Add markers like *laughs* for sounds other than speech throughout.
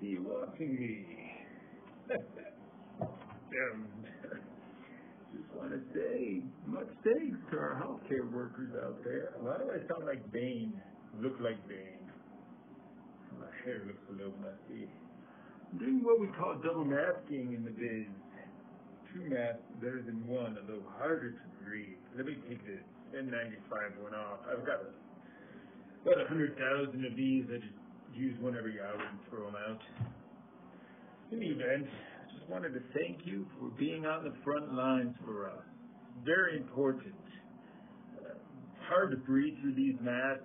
You watching me. *laughs* um, just want to say much thanks to our healthcare workers out there. Why do I sound like Bane? Look like Bane. My hair looks a little messy. I'm doing what we call double masking in the biz. Two masks better than one, a little harder to breathe. Let me take this N95 one off. I've got a, about a hundred thousand of these. I just use one every hour and throw them out. In the event, I just wanted to thank you for being on the front lines for us. Very important. Uh, hard to breathe through these masks.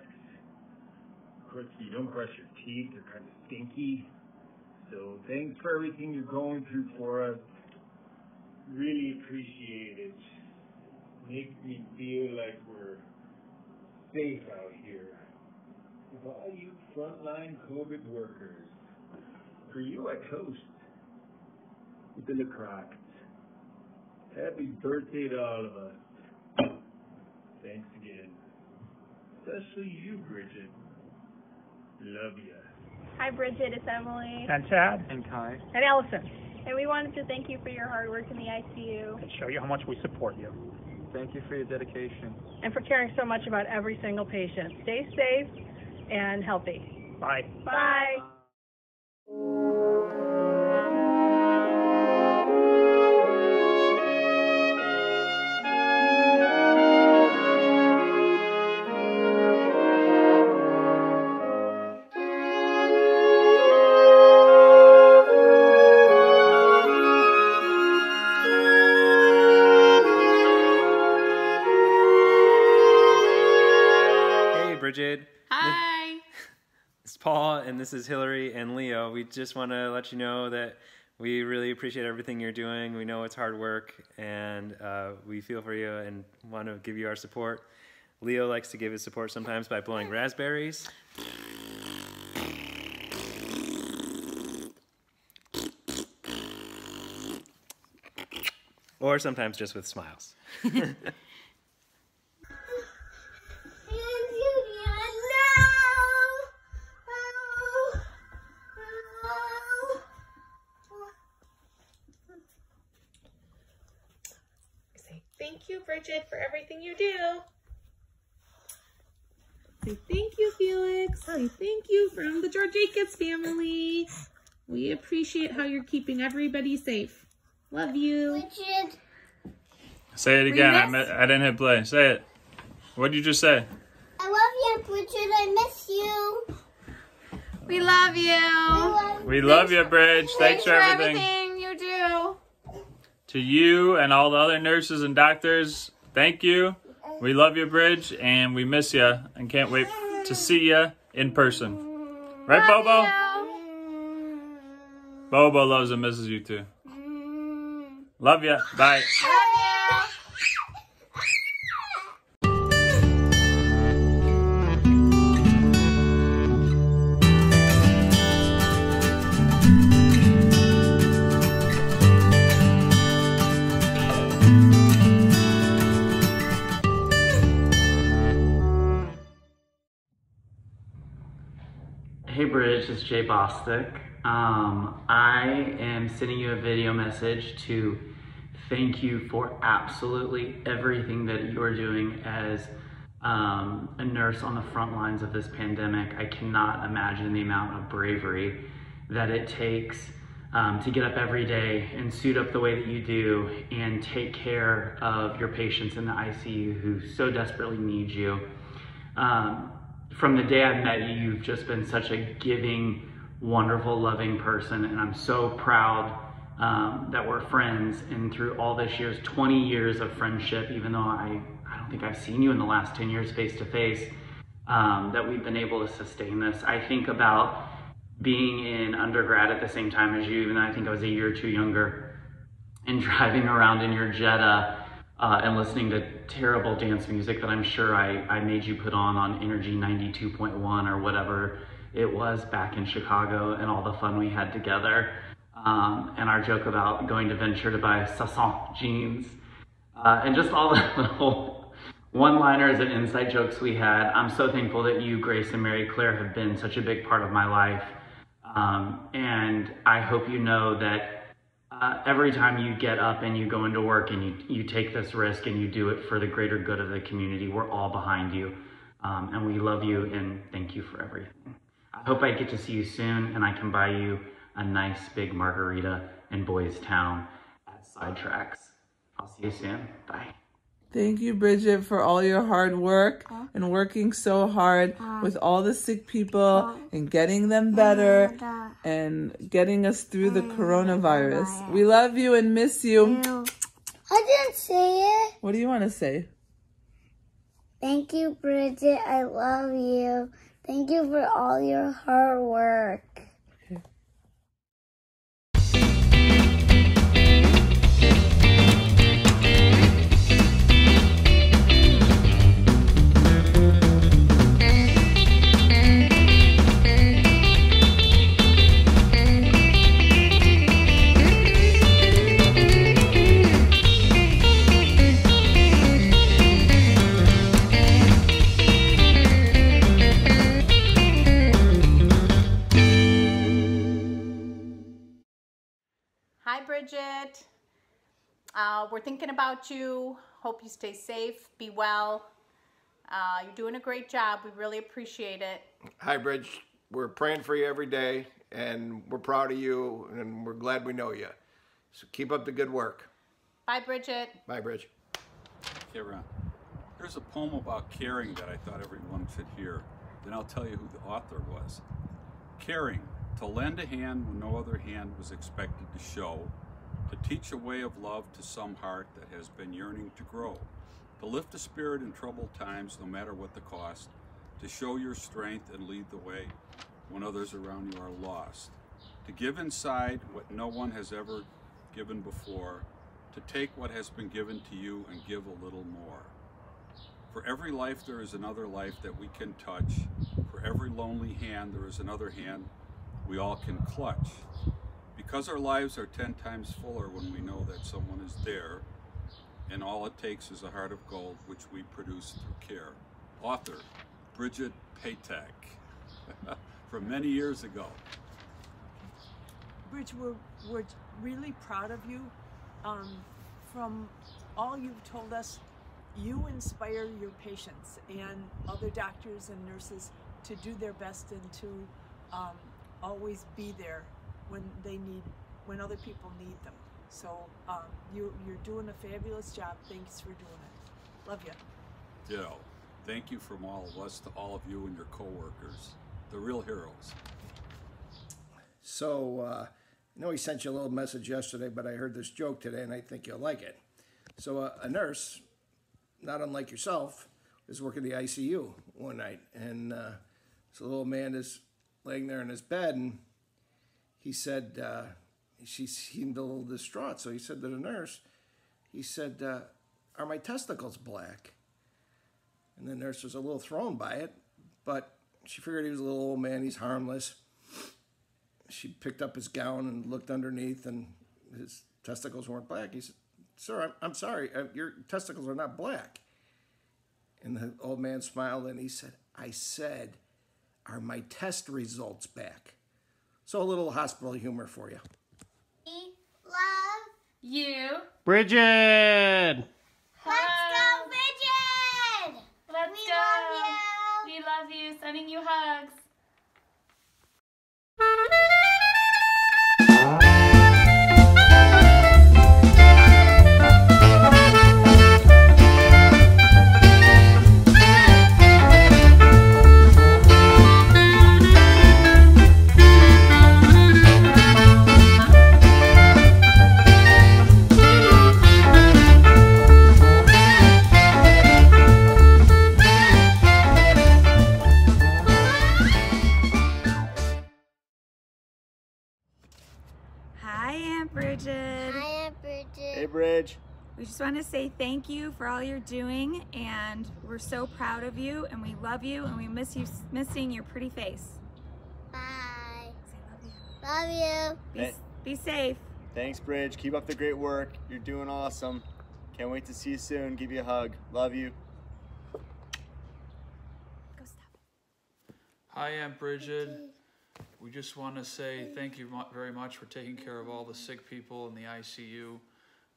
Of course, you don't brush your teeth. They're kind of stinky. So thanks for everything you're going through for us. Really appreciate it. Makes me feel like we're safe out here. For all you frontline COVID workers, for you I toast with the lacrosse. Happy birthday to all of us. Thanks again. Especially you, Brigid. Love ya. Hi, Brigid. It's Emily. And Chad. And Kai. And Allison. And we wanted to thank you for your hard work in the ICU. And show you how much we support you. Thank you for your dedication. And for caring so much about every single patient. Stay safe and healthy. Bye. Bye. Hey, this is Hillary and Leo. We just want to let you know that we really appreciate everything you're doing. We know it's hard work, and uh, we feel for you and want to give you our support. Leo likes to give his support sometimes by blowing raspberries. Or sometimes just with smiles. *laughs* thank you, Brigid, for everything you do. Say thank you, Felix. Say thank you from the George Jacobs family. We appreciate how you're keeping everybody safe. Love you. Richard, Say it again. I, mi- I didn't hit play. Say it. What did you just say? I love you, Richard. I miss you. We love you. I love We love you, Bridge. Thanks for for everything. everything you do. To you and all the other nurses and doctors, thank you. We love you, Bridge, and we miss you and can't wait to see you in person. Right, Bobo? You. Bobo loves and misses you too. Love you. Bye. It's Jay Bostic. Um, I am sending you a video message to thank you for absolutely everything that you are doing as um, a nurse on the front lines of this pandemic. I cannot imagine the amount of bravery that it takes um, to get up every day and suit up the way that you do and take care of your patients in the ICU who so desperately need you. Um, from the day I met you, you've just been such a giving, wonderful, loving person, and I'm so proud um, that we're friends. And through all this years, 20 years of friendship, even though I, I don't think I've seen you in the last 10 years face to face, that we've been able to sustain this. I think about being in undergrad at the same time as you, even though I think I was a year or two younger, and *laughs* driving around in your Jetta uh, and listening to terrible dance music that I'm sure I, I made you put on on Energy 92.1 or whatever it was back in Chicago and all the fun we had together. Um, and our joke about going to Venture to buy Sasson jeans uh, and just all *laughs* the little one-liners and inside jokes we had. I'm so thankful that you, Grace and Mary Claire, have been such a big part of my life. Um, and I hope you know that uh, every time you get up and you go into work and you, you take this risk and you do it for the greater good of the community, we're all behind you. Um, and we love you and thank you for everything. I hope I get to see you soon and I can buy you a nice big margarita in Boys Town at Sidetracks. I'll see you soon. Bye. Thank you, Brigid, for all your hard work and working so hard with all the sick people and getting them better and getting us through the coronavirus. We love you and miss you. I didn't say it. What do you want to say? Thank you, Brigid. I love you. Thank you for all your hard work. Hi, Brigid. Uh, we're thinking about you. Hope you stay safe, be well. Uh, you're doing a great job. We really appreciate it. Hi, Bridge. We're praying for you every day, and we're proud of you, and we're glad we know you. So keep up the good work. Bye, Brigid. Bye, Bridge. Karen, here's a poem about caring that I thought everyone should hear. Then I'll tell you who the author was. Caring, to lend a hand when no other hand was expected to show, to teach a way of love to some heart that has been yearning to grow, to lift a spirit in troubled times no matter what the cost, to show your strength and lead the way when others around you are lost, to give inside what no one has ever given before, to take what has been given to you and give a little more. For every life there is another life that we can touch. For every lonely hand there is another hand we all can clutch. Because our lives are ten times fuller when we know that someone is there, and all it takes is a heart of gold which we produce through care. Author Brigid Patek *laughs* from many years ago. Bridge, we're, we're really proud of you. Um, from all you've told us, you inspire your patients and other doctors and nurses to do their best and to um, always be there when they need, when other people need them. So um, you, you're doing a fabulous job. Thanks for doing it. Love you. Ditto. Thank you from all of us to all of you and your coworkers, the real heroes. So, uh, I know he sent you a little message yesterday, but I heard this joke today, and I think you'll like it. So, uh, a nurse, not unlike yourself, was working the ICU one night, and uh, this little man is laying there in his bed, and he said uh, she seemed a little distraught. So he said to the nurse, he said, uh, "Are my testicles black?" And the nurse was a little thrown by it, but she figured he was a little old man. He's harmless. She picked up his gown and looked underneath, and his testicles weren't black. He said, "Sir, I'm, I'm sorry. Uh, your testicles are not black." And the old man smiled and he said, "I said." Are my test results back? So a little hospital humor for you. We love You. Brigid! Let's go, Brigid! Let's we go. love you. We love you. Sending you hugs. Aunt Brigid. Hi, Aunt Brigid. Hey, Bridge. We just want to say thank you for all you're doing, and we're so proud of you, and we love you, and we miss you missing your pretty face. Bye. Love you. Love you. Be, be safe. Thanks, Bridge. Keep up the great work. You're doing awesome. Can't wait to see you soon. Give you a hug. Love you. Go stop. Hi, Aunt Brigid. We just want to say thank you very much for taking care of all the sick people in the ICU.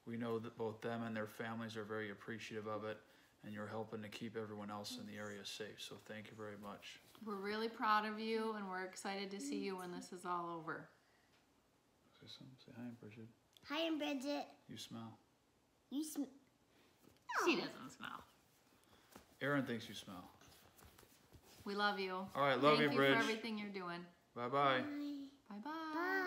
We know that both them and their families are very appreciative of it, and you're helping to keep everyone else in the area safe. So thank you very much. We're really proud of you and we're excited to see you when this is all over. Say something. Say hi, Aunt Brigid. Hi, I'm Brigid. You smell. You sm- She oh. doesn't smell. Aaron thinks you smell. We love you. All right, love Thank you, you Bridge. for everything you're doing. Bye. Bye.